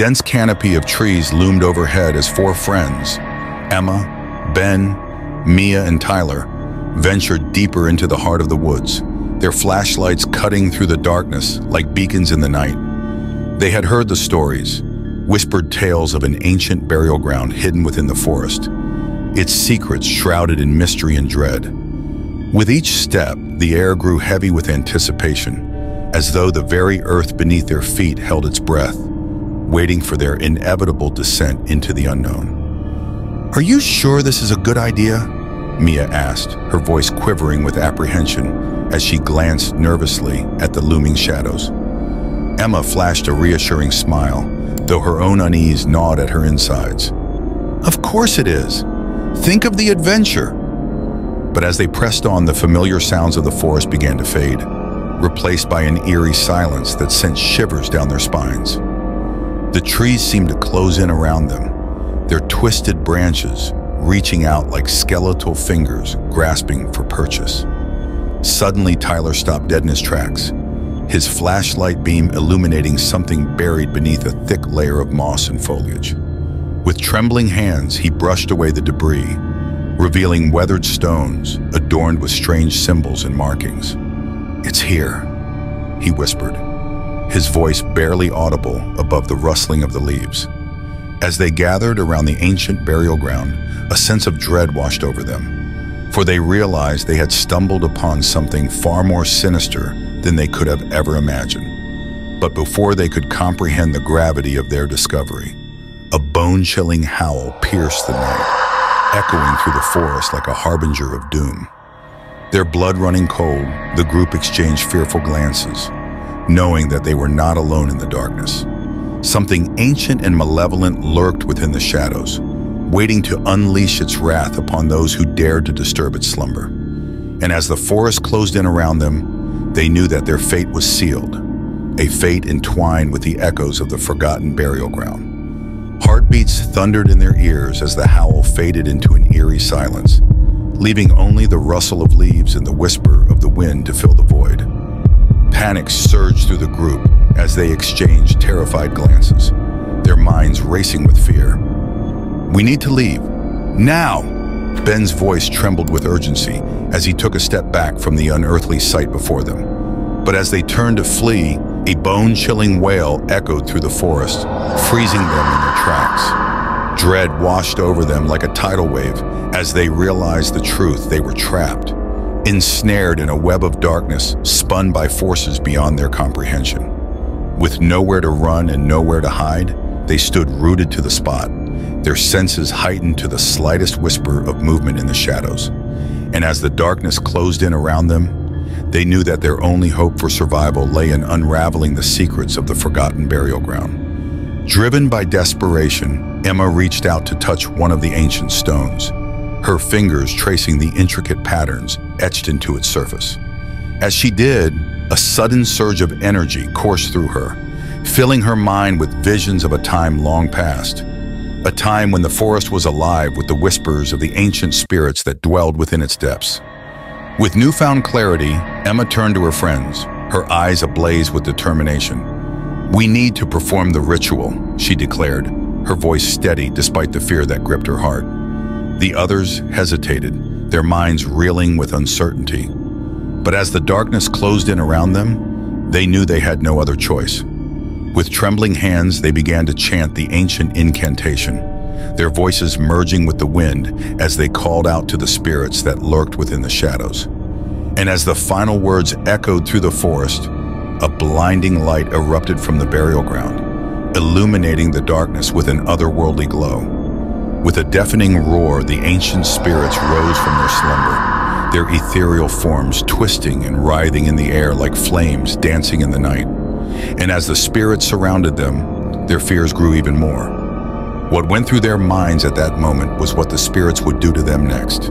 dense canopy of trees loomed overhead as four friends, Emma, Ben, Mia, and Tyler, ventured deeper into the heart of the woods, their flashlights cutting through the darkness like beacons in the night. They had heard the stories, whispered tales of an ancient burial ground hidden within the forest, its secrets shrouded in mystery and dread. With each step, the air grew heavy with anticipation, as though the very earth beneath their feet held its breath, waiting for their inevitable descent into the unknown. Are you sure this is a good idea? Mia asked, her voice quivering with apprehension as she glanced nervously at the looming shadows. Emma flashed a reassuring smile, though her own unease gnawed at her insides. Of course it is. Think of the adventure. But as they pressed on, the familiar sounds of the forest began to fade, replaced by an eerie silence that sent shivers down their spines. The trees seemed to close in around them, their twisted branches reaching out like skeletal fingers grasping for purchase. Suddenly, Tyler stopped dead in his tracks, his flashlight beam illuminating something buried beneath a thick layer of moss and foliage. With trembling hands, he brushed away the debris, revealing weathered stones adorned with strange symbols and markings. It's here, he whispered, his voice barely audible above the rustling of the leaves. As they gathered around the ancient burial ground, a sense of dread washed over them, for they realized they had stumbled upon something far more sinister than they could have ever imagined. But before they could comprehend the gravity of their discovery, a bone-chilling howl pierced the night, echoing through the forest like a harbinger of doom. Their blood running cold, the group exchanged fearful glances, knowing that they were not alone in the darkness. Something ancient and malevolent lurked within the shadows, waiting to unleash its wrath upon those who dared to disturb its slumber. And as the forest closed in around them, they knew that their fate was sealed, a fate entwined with the echoes of the forgotten burial ground. Heartbeats thundered in their ears as the howl faded into an eerie silence, leaving only the rustle of leaves and the whisper of the wind to fill the void. Panic surged through the group as they exchanged terrified glances, their minds racing with fear. We need to leave. Now! Ben's voice trembled with urgency as he took a step back from the unearthly sight before them. But as they turned to flee, a bone-chilling wail echoed through the forest, freezing them in their tracks. Dread washed over them like a tidal wave as they realized the truth they were trapped, ensnared in a web of darkness spun by forces beyond their comprehension. With nowhere to run and nowhere to hide, they stood rooted to the spot, their senses heightened to the slightest whisper of movement in the shadows. And as the darkness closed in around them, they knew that their only hope for survival lay in unraveling the secrets of the forgotten burial ground. Driven by desperation, Emma reached out to touch one of the ancient stones, her fingers tracing the intricate patterns etched into its surface. As she did, a sudden surge of energy coursed through her, filling her mind with visions of a time long past. A time when the forest was alive with the whispers of the ancient spirits that dwelled within its depths. With newfound clarity, Emma turned to her friends, her eyes ablaze with determination. We need to perform the ritual, she declared, her voice steady despite the fear that gripped her heart. The others hesitated, their minds reeling with uncertainty. But as the darkness closed in around them, they knew they had no other choice. With trembling hands, they began to chant the ancient incantation, their voices merging with the wind as they called out to the spirits that lurked within the shadows. And as the final words echoed through the forest, a blinding light erupted from the burial ground, illuminating the darkness with an otherworldly glow. With a deafening roar, the ancient spirits rose from their slumber, their ethereal forms twisting and writhing in the air like flames dancing in the night. And as the spirits surrounded them, their fears grew even more. What went through their minds at that moment was what the spirits would do to them next.